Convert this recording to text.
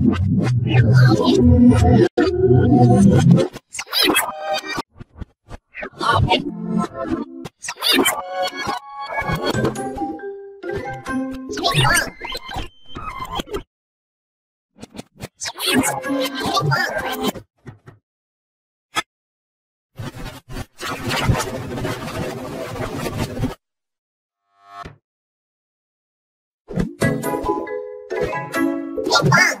棒棒。